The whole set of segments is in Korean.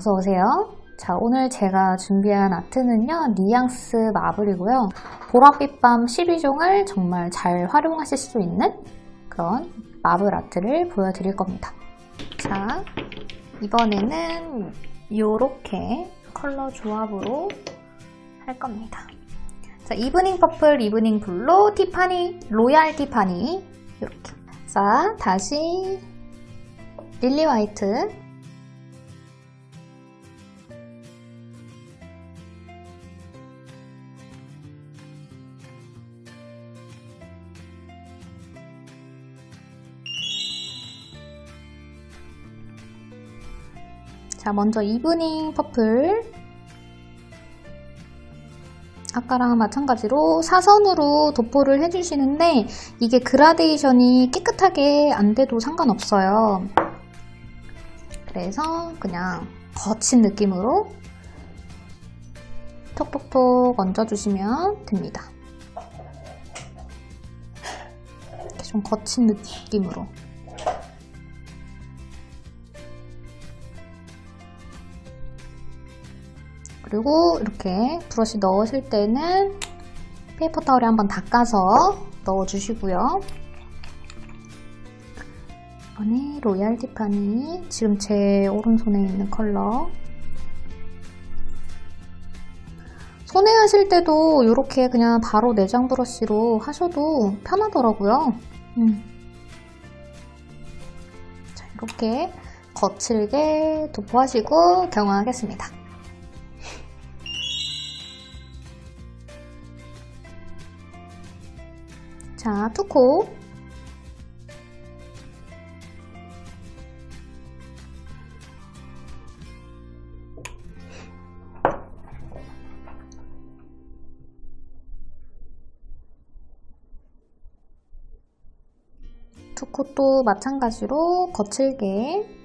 어서오세요. 자, 오늘 제가 준비한 아트는요, 뉘앙스 marble이고요. 보랏빛 밤 12종을 정말 잘 활용하실 수 있는 그런 marble 아트를 보여드릴 겁니다. 자, 이번에는 이렇게 컬러 조합으로 할 겁니다. 자, evening purple, evening blue, 티파니, royal 티파니 이렇게. 자, 다시 릴리 화이트 자, 먼저 이브닝 퍼플. 아까랑 마찬가지로 사선으로 도포를 해주시는데 이게 그라데이션이 깨끗하게 안 돼도 상관없어요. 그래서 그냥 거친 느낌으로 톡톡톡 얹어주시면 됩니다. 좀 거친 느낌으로. 그리고 이렇게 브러쉬 넣으실 때는 페이퍼 타올에 한번 닦아서 넣어주시고요. 이번에 royal 티파니 지금 제 오른손에 있는 컬러 손에 하실 때도 이렇게 그냥 바로 내장 브러쉬로 하셔도 편하더라고요. 음. 자, 이렇게 거칠게 도포하시고 경화하겠습니다. 자, 투코. 투코도 마찬가지로 거칠게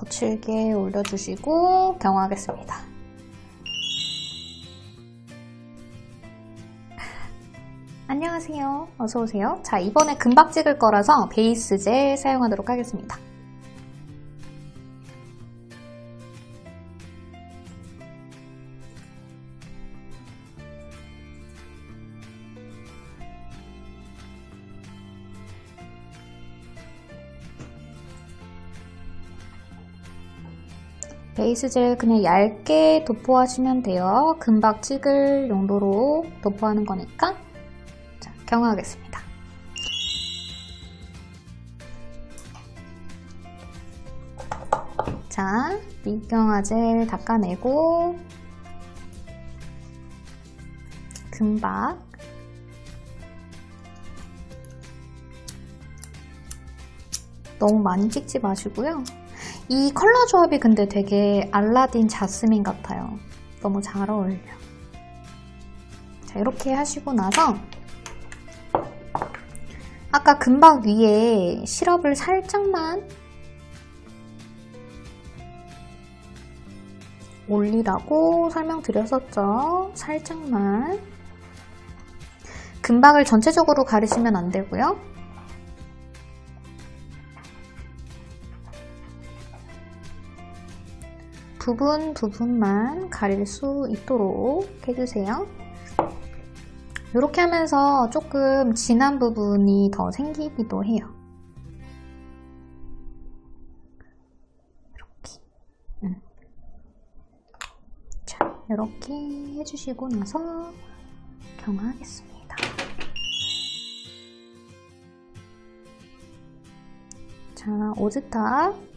거칠게 올려주시고 경화하겠습니다. 안녕하세요. 어서오세요. 자, 이번에 금박 찍을 거라서 베이스 젤 사용하도록 하겠습니다. 베이스 젤 그냥 얇게 도포하시면 돼요. 금박 찍을 용도로 도포하는 거니까 자, 경화하겠습니다. 자, 미경화 젤 닦아내고 금박 너무 많이 찍지 마시고요. 이 컬러 조합이 근데 되게 알라딘 자스민 같아요. 너무 잘 어울려요. 자, 이렇게 하시고 나서 아까 금박 위에 시럽을 살짝만 올리라고 설명드렸었죠. 살짝만. 금박을 전체적으로 가르시면 안 되고요. 부분 부분만 가릴 수 있도록 해주세요. 이렇게 하면서 조금 진한 부분이 더 생기기도 해요. 이렇게. 음. 자, 이렇게 해주시고 나서 경화하겠습니다. 자, 오즈탑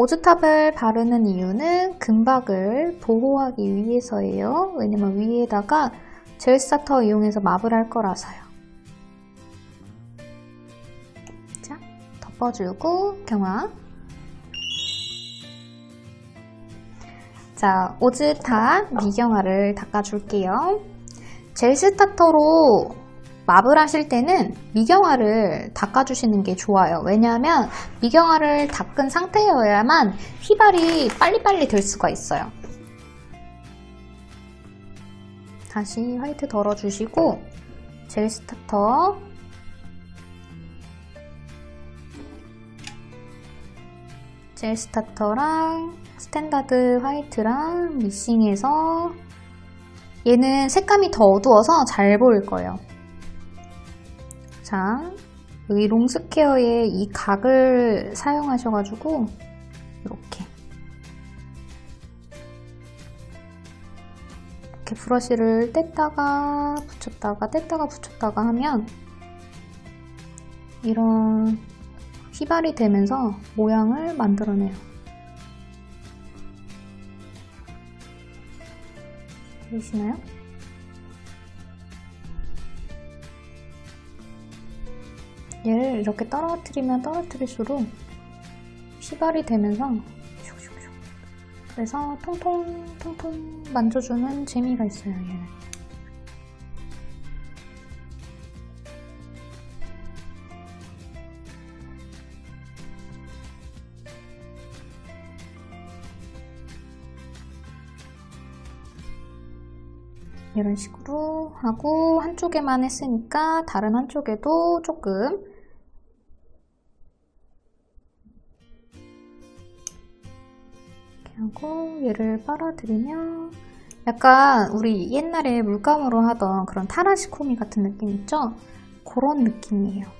오즈탑을 바르는 이유는 금박을 보호하기 위해서예요. 왜냐면 위에다가 gel starter 이용해서 marble 할 거라서요. 자, 덮어주고 경화. 자, 오즈탑 미경화를 닦아줄게요. gel starter로 marble 하실 때는 미경화를 닦아주시는 게 좋아요. 왜냐하면 미경화를 닦은 상태여야만 휘발이 빨리빨리 될 수가 있어요. 다시 화이트 덜어주시고 gel starter gel starter랑 standard white랑 믹싱해서 얘는 색감이 더 어두워서 잘 보일 거예요. 자, 여기 long square의 이 각을 사용하셔가지고 이렇게 이렇게 브러쉬를 뗐다가 붙였다가 뗐다가 붙였다가 하면 이런 휘발이 되면서 모양을 만들어내요. 보이시나요? 얘를 이렇게 떨어뜨리면 떨어뜨릴수록 휘발이 되면서 그래서 통통 통통 만져주는 재미가 있어요 얘는 이런 식으로 하고 한쪽에만 했으니까 다른 한쪽에도 조금 이렇게 하고 얘를 빨아들이면 약간 우리 옛날에 물감으로 하던 그런 타라시코미 같은 느낌 있죠? 그런 느낌이에요.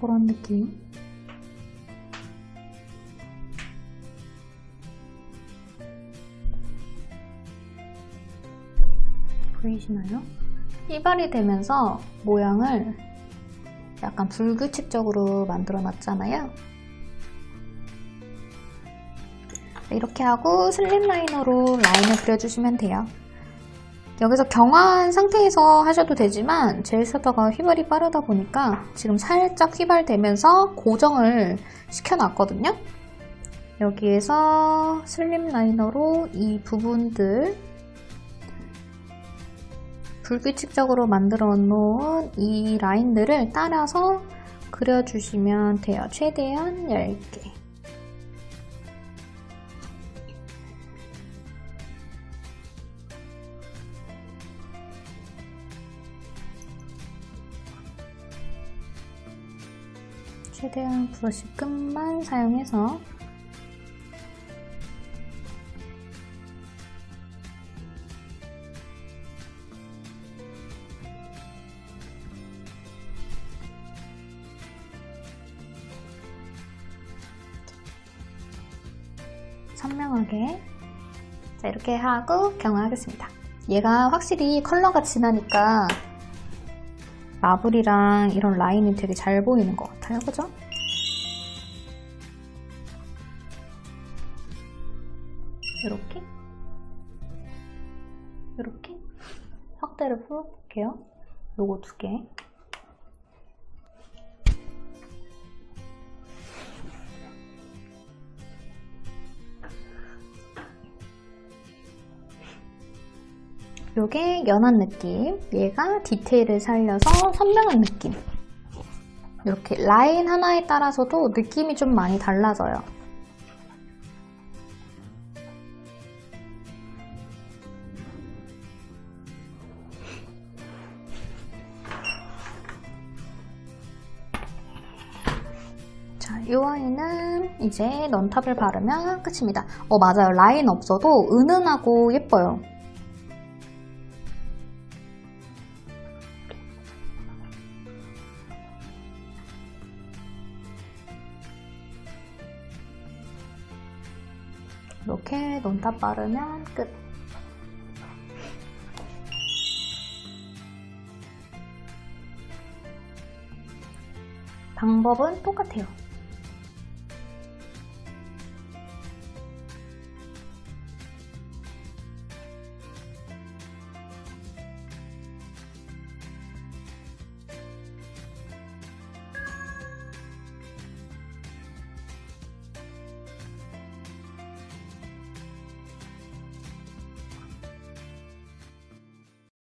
그런 느낌. 보이시나요? 휘발이 되면서 모양을 약간 불규칙적으로 만들어 놨잖아요. 이렇게 하고 slim liner로 라인을 그려주시면 돼요. 여기서 경화한 상태에서 하셔도 되지만 젤 스타터가 휘발이 빠르다 보니까 지금 살짝 휘발되면서 고정을 시켜놨거든요. 여기에서 슬립 라이너로 이 부분들 불규칙적으로 만들어 놓은 이 라인들을 따라서 그려주시면 돼요. 최대한 얇게. 최대한 브러쉬 끝만 사용해서 선명하게 자 이렇게 하고 경화하겠습니다. 얘가 확실히 컬러가 진하니까 마블이랑 이런 라인이 되게 잘 보이는 것 같아요. 그죠? 이렇게 이렇게 확대를 풀어볼게요. 요거 두 개. 요게 연한 느낌 얘가 디테일을 살려서 선명한 느낌 이렇게 라인 하나에 따라서도 느낌이 좀 많이 달라져요 자, 이 아이는 이제 넌탑을 바르면 끝입니다. 어, 맞아요. 라인 없어도 은은하고 예뻐요. 이렇게 논탑 바르면 끝. 방법은 똑같아요.